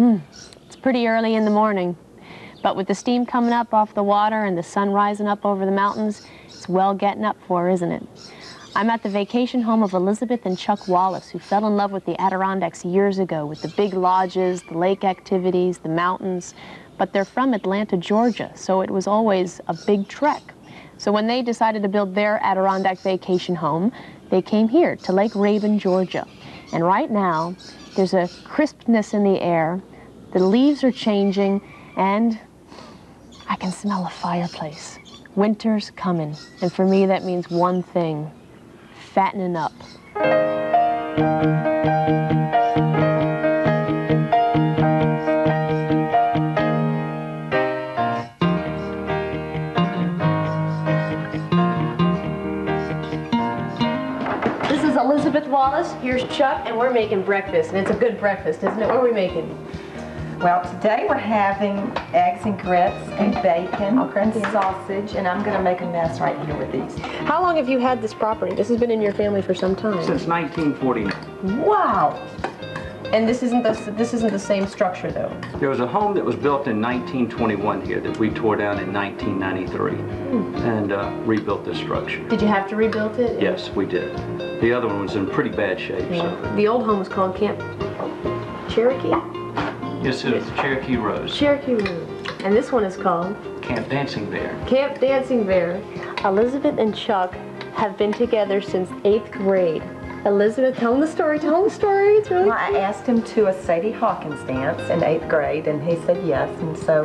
Mm. It's pretty early in the morning. But with the steam coming up off the water and the sun rising up over the mountains, it's well getting up for, isn't it? I'm at the vacation home of Elizabeth and Chuck Wallace, who fell in love with the Adirondacks years ago with the big lodges, the lake activities, the mountains. But they're from Atlanta, Georgia, so it was always a big trek. So when they decided to build their Adirondack vacation home, they came here to Lake Rabun, Georgia. And right now, there's a crispness in the air, the leaves are changing, and I can smell a fireplace. Winter's coming, and for me that means one thing, fattening up. This is Elizabeth Wallace, here's Chuck, and we're making breakfast, and it's a good breakfast, isn't it? What are we making? Well, today we're having eggs and grits and bacon and sausage, and I'm going to make a mess right here with these. How long have you had this property? This has been in your family for some time. Since 1949. Wow! And this isn't the this isn't the same structure though. There was a home that was built in 1921 here that we tore down in 1993 and uh, rebuilt this structure. Did you have to rebuild it? Yes, we did. The other one was in pretty bad shape, so. The old home was called Camp Cherokee. Yes, it was Cherokee Rose, Cherokee Room. And this one is called Camp Dancing Bear. Camp Dancing Bear. Elizabeth and Chuck have been together since eighth grade. Elizabeth, tell them the story. Tell them the story. It's really Well, I asked him to a Sadie Hawkins dance in eighth grade, and he said yes, and so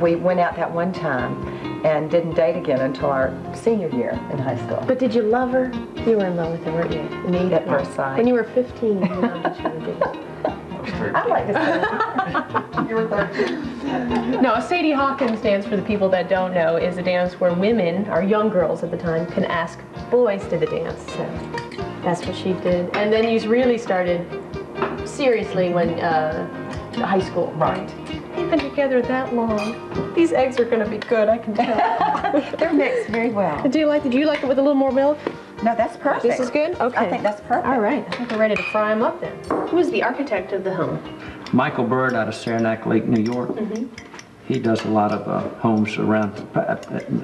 we went out that one time and didn't date again until our senior year in high school. But did you love her? You were in love with her, weren't you? In At first sight. When you were 15, you loved each other. I like to say you were 13. No, a Sadie Hawkins dance, for the people that don't know, is a dance where women, or young girls at the time, can ask boys to the dance. So that's what she did. And then you really started seriously when uh, high school. Right. You've been together that long. These eggs are going to be good, I can tell. They're mixed very well. do you like? Do you like it with a little more milk? No, that's perfect. This is good. Okay. I think that's perfect. All right. I think we're ready to fry them up then. Who is the architect of the home? Michael Bird out of Saranac Lake, New York. Mhm. He does a lot of uh, homes around.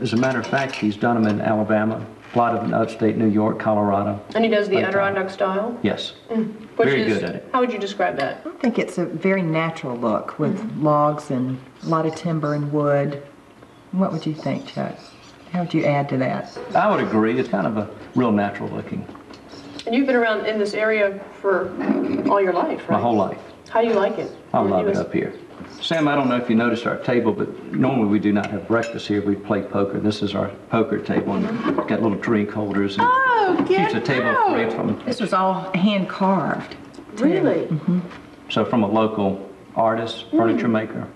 As a matter of fact, he's done them in Alabama, a lot of in upstate New York, Colorado. And he does the Adirondack style. Yes, Which very is, good at it. How would you describe that? I think it's a very natural look with logs and a lot of timber and wood. What would you think, Chuck? How would you add to that? I would agree. It's kind of a real natural looking, And you've been around in this area for all your life, right? my whole life. How do you like it? I love it was- up here. Sam, I don't know if you noticed our table, but normally we do not have breakfast here. We play poker. This is our poker table, and got little drink holders and Oh, keeps the table free from. This was all hand carved. Really? Mm-hmm. So from a local artist, furniture mm. maker.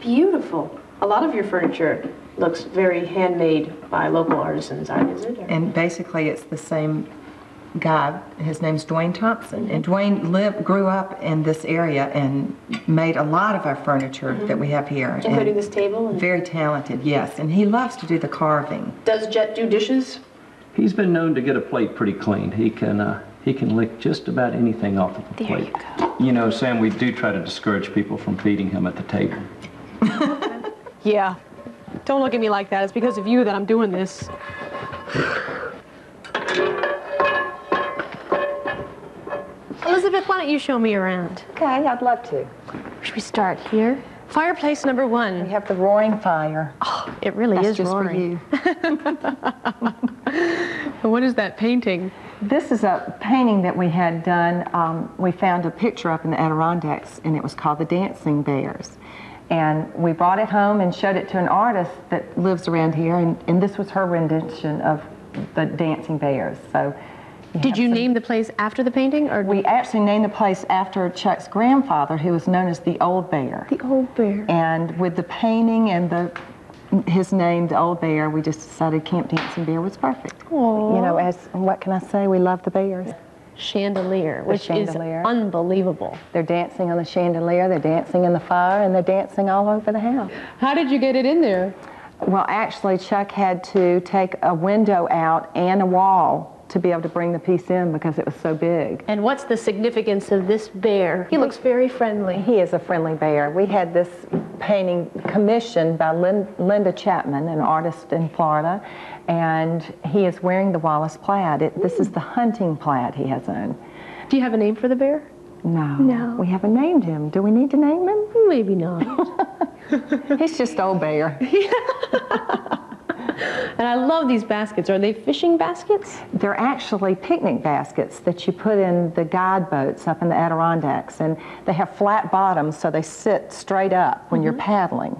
Beautiful. A lot of your furniture looks very handmade by local artisans, is it? Or- And basically, it's the same guy. His name's Dwayne Thompson. And Dwayne lived, grew up in this area and made a lot of our furniture that we have here. Including And this table? And Very talented, yes. And he loves to do the carving. Does Jet do dishes? He's been known to get a plate pretty clean. He can uh, he can lick just about anything off of a There plate. you go. You know, Sam, we do try to discourage people from feeding him at the table. Yeah. Don't look at me like that. It's because of you that I'm doing this. Elizabeth, why don't you show me around? Okay, I'd love to. Should we start here? Fireplace number one. We have the roaring fire. Oh, it really That's is just roaring. for you. What is that painting? This is a painting that we had done. Um, we found a picture up in the Adirondacks, and it was called The Dancing Bears. And we brought it home and showed it to an artist that lives around here, and, and this was her rendition of the Dancing Bears. So, Did you some- name the place after the painting, or We actually named the place after Chuck's grandfather, who was known as the Old Bear. the old bear? And with the painting and the his name, the Old Bear, we just decided Camp Dancing Bear was perfect. Aw. You know, as what can I say? We love the bears. Chandelier, which chandelier. is unbelievable. They're dancing on the chandelier, they're dancing in the fire, and they're dancing all over the house. How did you get it in there? Well, actually, Chuck had to take a window out and a wall to be able to bring the piece in because it was so big. And what's the significance of this bear? He looks very friendly. He is a friendly bear. We had this painting commissioned by Lin- Linda Chapman, an artist in Florida, and he is wearing the Wallace plaid. It, this is the hunting plaid he has on. Do you have a name for the bear? No, No. we haven't named him. Do we need to name him? Maybe not. He's just old bear. and I love these baskets. Are they fishing baskets? They're actually picnic baskets that you put in the guide boats up in the Adirondacks, and they have flat bottoms so they sit straight up when you're mm-hmm. paddling.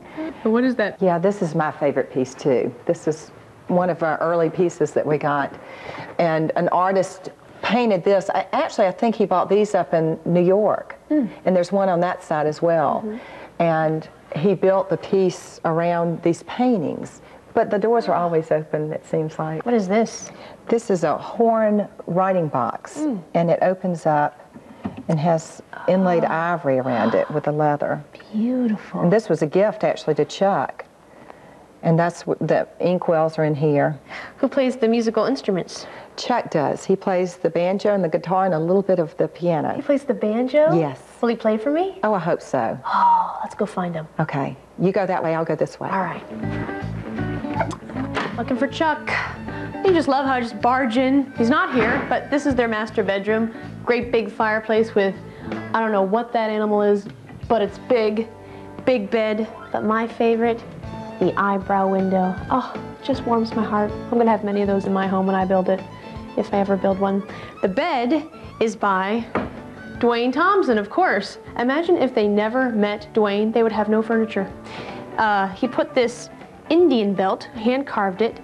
What is that? Yeah, this is my favorite piece too. This is one of our early pieces that we got. And an artist painted this. I, actually, I think he bought these up in New York. Hmm. And there's one on that side as well. Mm-hmm. And he built the piece around these paintings. But the doors are always open, it seems like. What is this? This is a horn writing box, hmm. and it opens up and has inlaid ivory around it with the leather. Beautiful. And this was a gift actually to Chuck. And that's what the inkwells are in here. Who plays the musical instruments? Chuck does. He plays the banjo and the guitar and a little bit of the piano. He plays the banjo? Yes. Will he play for me? Oh, I hope so. Oh, let's go find him. Okay. You go that way, I'll go this way. All right. Looking for Chuck. You just love how I just barge in. He's not here, but this is their master bedroom. Great big fireplace with, I don't know what that animal is, but it's big. Big bed. But my favorite, the eyebrow window. Oh, just warms my heart. I'm gonna have many of those in my home when I build it, if I ever build one. The bed is by Dwayne Thompson, of course. Imagine if they never met Dwayne, they would have no furniture. Uh, he put this Indian belt, hand carved it,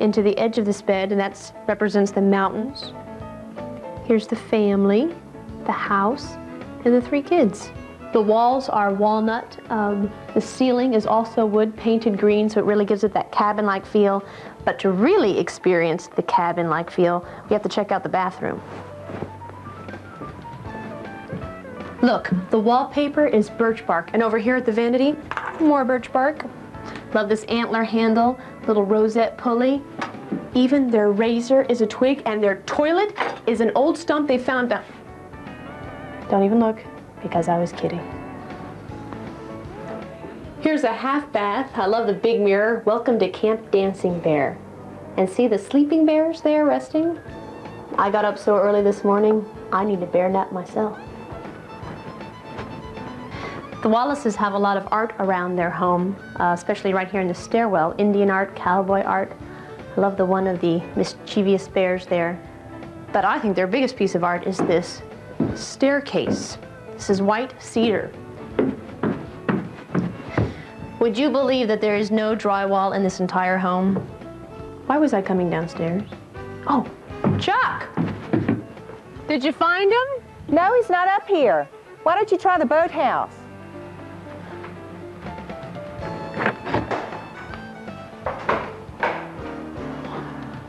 into the edge of this bed, and that represents the mountains. Here's the family, the house, and the three kids. The walls are walnut. Um, the ceiling is also wood painted green, so it really gives it that cabin like feel. But to really experience the cabin like feel, we have to check out the bathroom. Look, the wallpaper is birch bark, and over here at the vanity, more birch bark. Love this antler handle, little rosette pulley. Even their razor is a twig, and their toilet is an old stump they found down. Don't even look, because I was kidding. Here's a half bath. I love the big mirror. Welcome to Camp Dancing Bear. And see the sleeping bears there resting? I got up so early this morning, I need a bear nap myself. The Wallaces have a lot of art around their home, uh, especially right here in the stairwell. Indian art, cowboy art. I love the one of the mischievous bears there. But I think their biggest piece of art is this staircase. This is white cedar. Would you believe that there is no drywall in this entire home? Why was I coming downstairs? Oh, Chuck! Did you find him? No, he's not up here. Why don't you try the boathouse?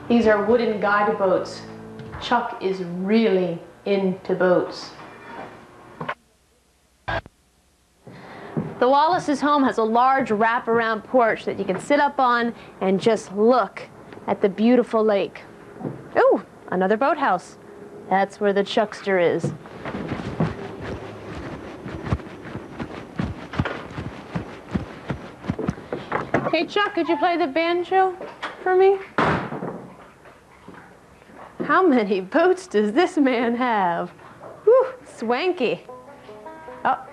These are wooden guide boats. Chuck is really into boats. The Wallace's home has a large wraparound porch that you can sit up on and just look at the beautiful lake. Ooh, another boathouse. That's where the Chuckster is. Hey Chuck, could you play the banjo for me? How many boats does this man have? Whew, swanky. Oh,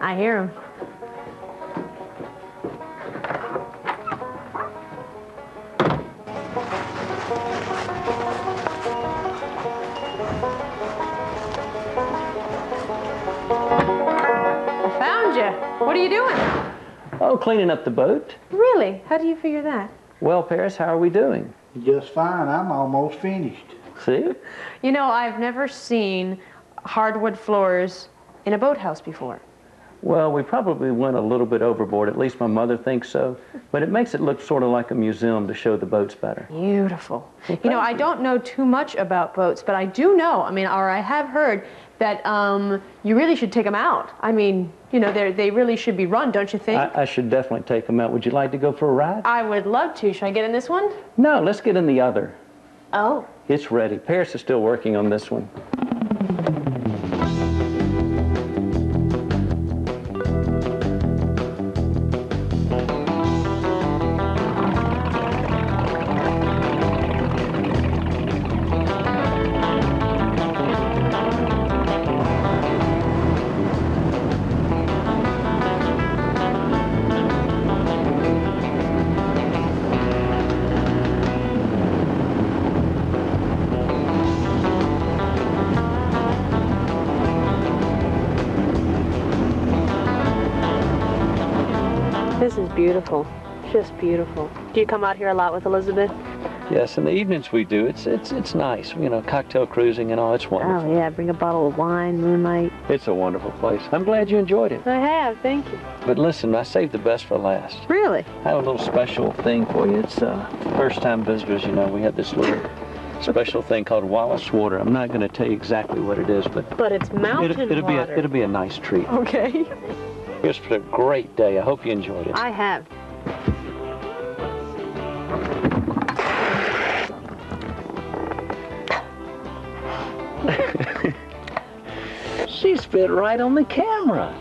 I hear him. What are you doing? Oh, cleaning up the boat. Really? How do you figure that? Well, Paris, how are we doing? Just fine. I'm almost finished. See? You know, I've never seen hardwood floors in a boathouse before. Well, we probably went a little bit overboard. At least my mother thinks so. But it makes it look sort of like a museum to show the boats better. Beautiful. You know, I don't know too much about boats, but I do know, I mean, or I have heard that um, you really should take them out. I mean, you know, they they really should be run, don't you think? I, I should definitely take them out. Would you like to go for a ride? I would love to. Should I get in this one? No, let's get in the other. Oh, It's ready. Paris is still working on this one. Beautiful. Just beautiful. Do you come out here a lot with Elizabeth? Yes, in the evenings we do. It's it's it's nice. You know, cocktail cruising and all. It's wonderful. Oh, yeah. Bring a bottle of wine, moonlight. It's a wonderful place. I'm glad you enjoyed it. I have, thank you. But listen, I saved the best for last. Really? I have a little special thing for you. It's uh, first time visitors, you know, we have this little special thing called Wallace Water. I'm not going to tell you exactly what it is, but But it's mountain it'll, it'll be a, it'll be a nice treat. Okay. Here's for a great day. I hope you enjoyed it. I have. She spit right on the camera.